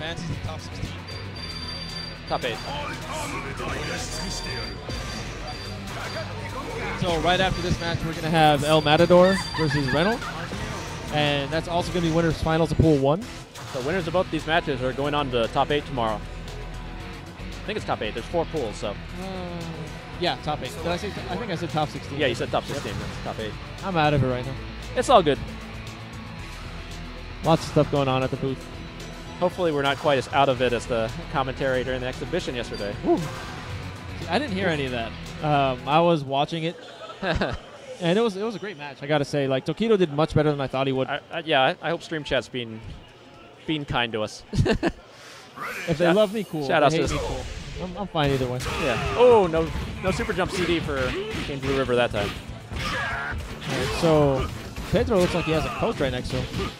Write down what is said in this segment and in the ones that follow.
advances to top 16. Top eight. So right after this match, we're gonna have El Matador versus Reynolds, and that's also gonna be winners finals of pool one. The winners of both these matches are going on to top eight tomorrow. I think it's top eight. There's four pools, so Uh, yeah, top eight. Did I say? I think I said top 16. yeah, you said top 16. That's top eight. I'm out of it right now. It's all good. Lots of stuff going on at the booth. Hopefully, we're not quite as out of it as the commentary during the exhibition yesterday. I didn't hear any of that. Um, I was watching it, and it was it was a great match. I gotta say, like Tokido did much better than I thought he would. I, I, yeah, I, I hope Stream Chat's being being kind to us. if they shout- love me, cool. shout out to hate this- me, cool. I'm, I'm fine either way. yeah. Oh no, no Super Jump CD for Kane Blue River that time. Alright, so Pedro looks like he has a coach right next to him.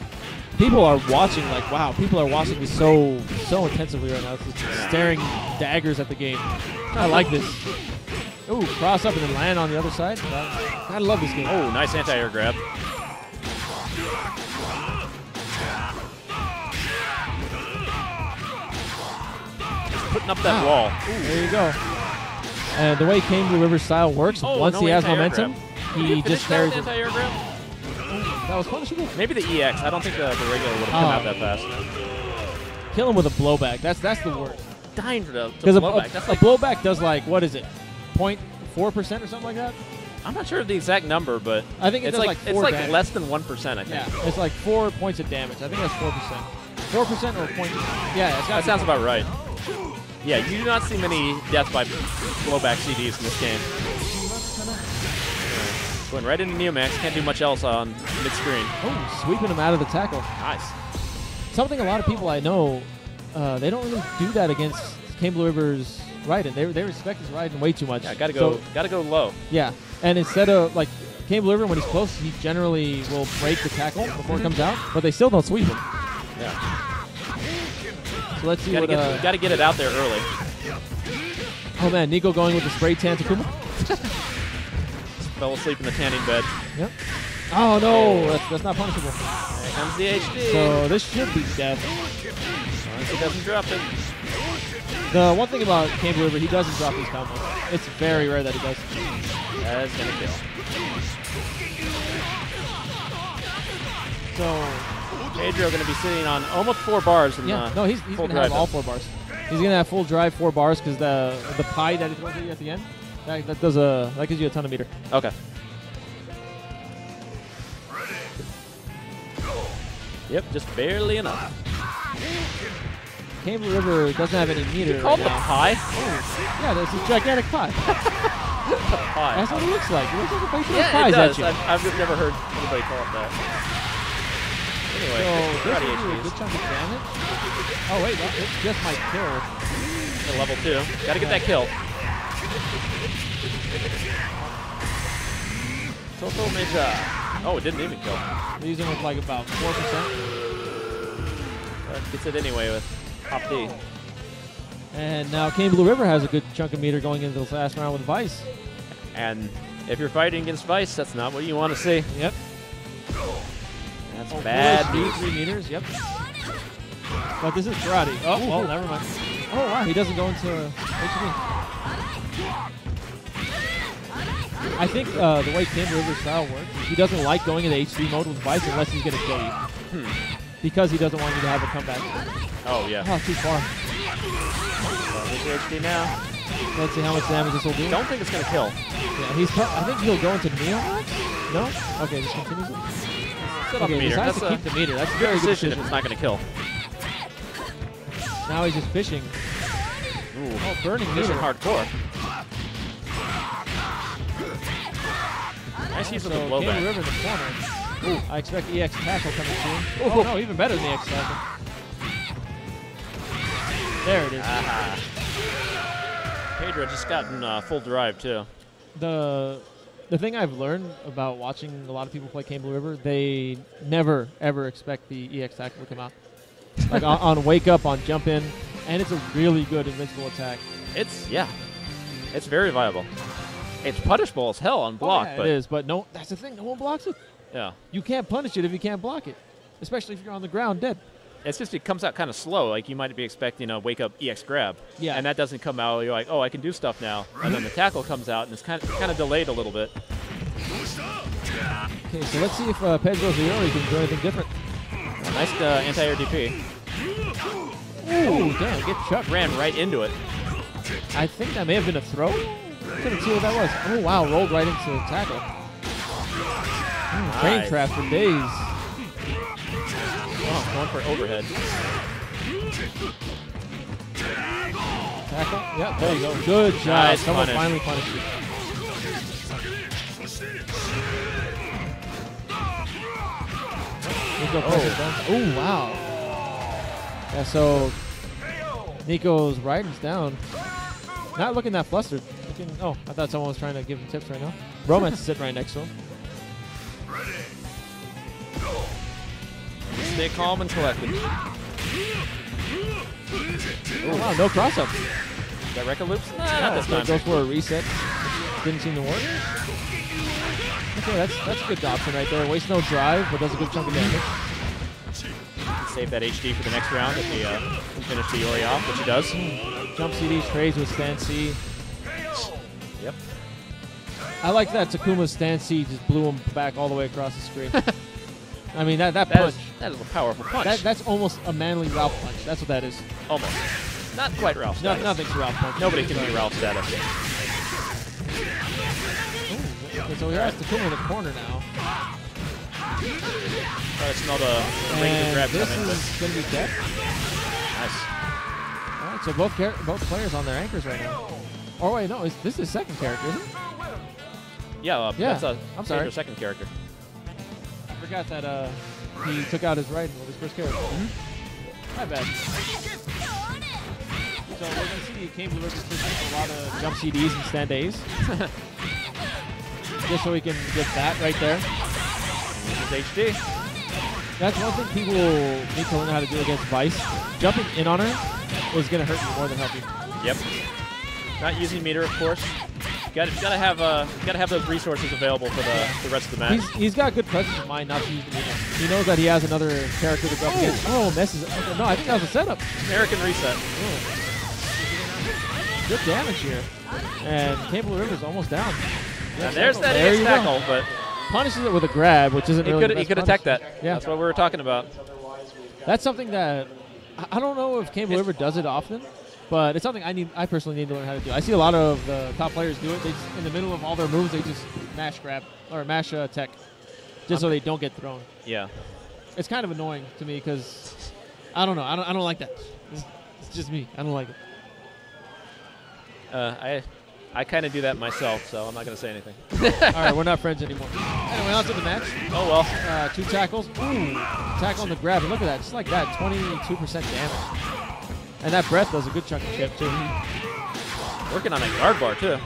People are watching, like, wow, people are watching me so so intensively right now, just staring daggers at the game. I like this. Ooh, cross up and then land on the other side. I, love this game. Oh, nice anti-air grab. Just putting up that Wow. wall. There you go. And the way Blue River style works, Oh, once no he has momentum, grab. he just carries it. anti-air grab. That was punishable. Maybe the EX. I don't think the, the regular would have come Oh. out that ah. fast. Kill him with a blowback. That's that's the worst. Dying for the, the Because a, blowback. a, That's a like blowback does like what is it, 0.4 percent or something like that? I'm not sure of the exact number, but I think it it's like, like it's like damage. less than one percent. I think. Yeah, it's like four points of damage. I think that's four percent. Four percent or point. Yeah, it's That sounds about right. Yeah, you do not see many deaths by blowback CDs in this game. Going right into Neomax, can't do much else on mid-screen. Oh, sweeping him out of the tackle. Nice. Something a lot of people I know, uh, they don't really do that against Blue River's Raiden. They, they respect his Raiden way too much. Yeah, gotta go, So, gotta go low. yeah, and instead of like Blue River, when he's close, he generally will break the tackle before it comes out, but they still don't sweep him. Yeah, So let's see gotta what. get, Uh, gotta get it out there early. oh man, Nico going with the spray tan Takuma. Fell asleep in the tanning bed. Yep. Oh no, that's, that's not punishable. There comes the HD. So this should be death. Once he doesn't drop it. The one thing about Blue River, he doesn't drop these combos. It's very rare that he does. That's gonna kill. So Pedro gonna be sitting on almost four bars in yeah, the no, he's, he's gonna have all four bars. He's gonna have full drive four bars because the the pie that he throws at you at the end, that, that does a that gives you a ton of meter. Okay. Yep, just barely enough. Kane River doesn't have any meter. Called right pie. Oh. Yeah, there's a gigantic pie. Pie. That's what it looks like. It looks like a big Yeah, pies at you. I've, I've never heard anybody call it that. So Anyway, this will do a good chunk of damage. Oh wait, that, it just might kill. level two. Gotta get that kill. Total Ninja. Oh, it didn't even kill. Using with like about four percent. But gets it anyway with Hop D. And now Kane Blue River has a good chunk of meter going into the last round with Vice. And if you're fighting against Vice, that's not what you want to see. Yep. That's Oh, bad three meters. Yep. But this is karate. Oh, well, never mind. Oh wow, he doesn't go into HD. I think uh, the way Blue River's style works, is he doesn't like going into HD mode with Vice unless he's gonna kill you. Because he doesn't want you to have a comeback. Oh, yeah. Oh, too far. There's HD now. Let's see how much damage this will do. Don't think it's going to kill. Yeah, he's. I think he'll go into Neo. No. Okay, just continues. it. Set up Okay, meter. That's to a keep the meter. That's a good very good decision if decision. it's not going to kill. Now he's just fishing. Ooh. Oh, burning meter. hardcore. Nice use of the So Kane blowback. River in the corner. Ooh, I expect EX tackle coming soon. Oh no, even better than the EX tackle. There it is. Aha. Pedro just gotten uh, full drive too. The the thing I've learned about watching a lot of people play Blue River, they never ever expect the EX tackle to come out. like on, on wake up, on jump in, and it's a really good invincible attack. It's yeah, it's very viable. It's punishable as hell on block, Oh, yeah, but it is, but no, that's the thing. No one blocks it. yeah, You can't punish it if you can't block it, especially if you're on the ground dead. it's just it comes out kind of slow. Like you might be expecting a wake up EX grab, Yeah. and that doesn't come out. You're like, oh, I can do stuff now, and then the tackle comes out, and it's kind of kind of delayed a little bit. Okay, so let's see if uh, Pedro's Iori can do anything different. Nice uh, anti-air DP. Ooh, damn, get chucked. Ran right into it. I think that may have been a throw. Couldn't see what that was. Oh wow, rolled right into the tackle. Mm, Train Nice. trap for days. Oh, going for overhead. Tackle. Yeah, there you go. Good job. Nice Someone punish. finally punished you. Nico down. Oh wow. Yeah, so Nico's Raiden's down. Not looking that flustered. Looking, oh, I thought someone was trying to give him tips right now. Romance is sitting right next to him. Stay calm and collected. Oh wow, no cross up. That Rekka loops? Nah, Yeah, not this time. goes for a reset. Didn't seem to work. Okay, that's that's a good option right there. Wastes no drive, but does a good chunk of damage. Save that HD for the next round if he uh, can finish the Iori off, which he does. Jump CD trades with stand C. Yep. I like that Takuma's stand C just blew him back all the way across the screen. I mean that that That punch. is, that is a powerful punch. That, that's almost a manly Ralph punch. That's what that is. Almost. Not quite Ralph No, status. nothing's Ralph punch. Nobody can be Ralph status. Okay, so here has Takuma in the corner now. To smell the, the ring And grab this coming, is going to be death. nice. All right, so both both players on their anchors right now. Oh wait, no, is, this is second character, isn't it? Yeah, uh, Yeah, that's a I'm sorry. Second character. I forgot that uh, he took out his Raiden with his first character. Mm-hmm. My bad. So we're gonna see Kane Blue River push a lot of jump CDs and stand A's. Just so we can get that right there. This is HD. That's one thing people need to learn how to do against Vice. Jumping in on her is gonna hurt you more than help you. Yep. Not using meter, of course. Got to gotta have uh, gotta have those resources available for the, the rest of the match. He's, he's got good presence of mind not to use the meter. He knows that he has another character to go up against. Oh, messes. Okay, no, I think that was a setup. American reset. Good damage here. And Kane Blue River's almost down. And there's that There EX tackle, but Punishes it with a grab, which isn't he really could he could punish. attack that. Yeah. That's what we were talking about. That's something that I- don't know if It's- River does it often, but it's something I need. I personally need to learn how to do. I see a lot of the top players do it. They just, in the middle of all their moves, they just mash grab or mash uh, tech, just so they don't get thrown. Yeah. It's kind of annoying to me because I don't know. I don't. I don't like that. It's, it's just me. I don't like it. Uh, I I kind of do that myself, so I'm not gonna say anything. all right, we're not friends anymore. Anyway, on to the match. Oh well. Uh, two tackles. Ooh, tackle on the grab. And look at that, just like that, 22% damage. And that breath does a good chunk of chip too. Working on a guard bar too.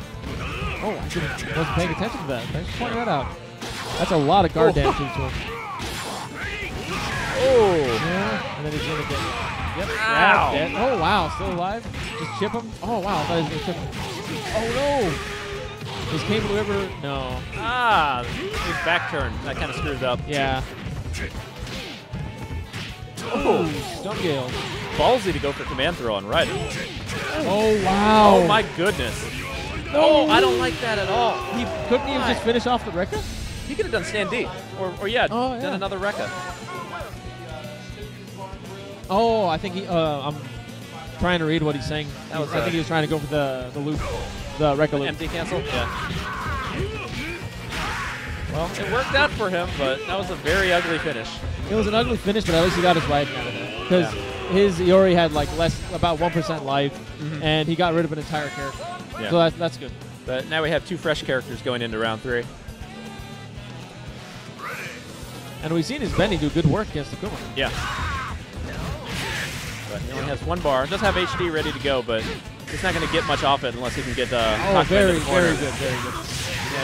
Oh, I didn't, wasn't paying attention to that. Thanks for pointing that out. That's a lot of guard Oh. damage to him. Oh. Yeah, and then he's gonna get. Yep. Ow. dead. Oh wow, still alive. Just chip him. Oh wow, I thought he was gonna chip him. Oh no. Is Kane Blue River? No. Ah, his back turn. That kind of screws up. Yeah. Oh. Stump Gale. Ballsy to go for command throw on right. Oh wow. Oh my goodness. Oh, I don't like that at all. He couldn't even just finish off the record. He could have done stand D, or, or yeah, Oh, done another Rekka. Oh, I think he. Uh, I'm trying to read what he's saying. That was, I think he was trying to go for the the loop, the Rekka loop. Empty cancel. Yeah. Well, it worked out for him, but that was a very ugly finish. It was an ugly finish, but at least he got his right out of it. Because his Iori had like less, about one percent life, mm-hmm. and he got rid of an entire character. Yeah. So that's that's good. But now we have two fresh characters going into round three. And we've seen his Benny do good work against Takuma. Yeah. But he only has one bar. Does have HD ready to go, but he's not going to get much off it unless he can get uh, Oh, very the very good, very good.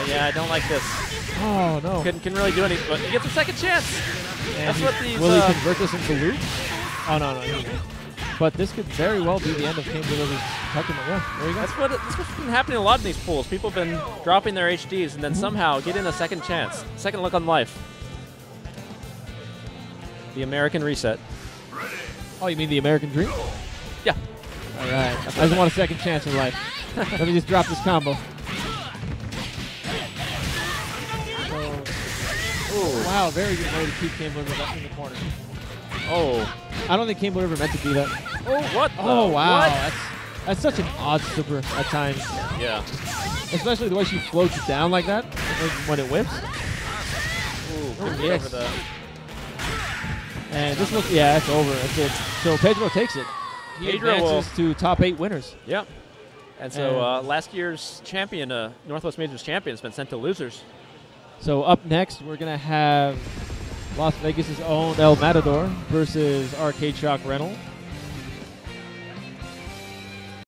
Yeah, yeah, I don't like this. Oh no. Couldn't can really do anything, but he gets a second chance. And That's he- what these, Will uh, he convert this into loot? Oh no no. won't. But this could very well be the end of Kane Blue River's Takuma. Yeah, there you go. That's what that's what's been happening a lot in these pools. People have been dropping their HDs and then Mm-hmm. somehow getting a second chance, second look on life. The American reset. Oh, you mean the American Dream? Yeah. All right. I just want a second chance in life. Let me just drop this combo. So, wow, very good way to keep Kane River in the corner. Oh. I don't think Kane River meant to do that. Oh, what? the- Oh wow, What? that's that's such an odd super at times, Yeah. especially the way she floats it down like that when it whips. Ooh, Oh, yes. And this looks, yeah, it's over. That's it. So Pedro takes it. He Pedro advances to top eight winners. Yeah. And so And- uh, last year's champion, uh, Northwest Majors champion, has been sent to losers. So up next, we're gonna have Las Vegas' own El Matador versus Arcade Shock Reynald.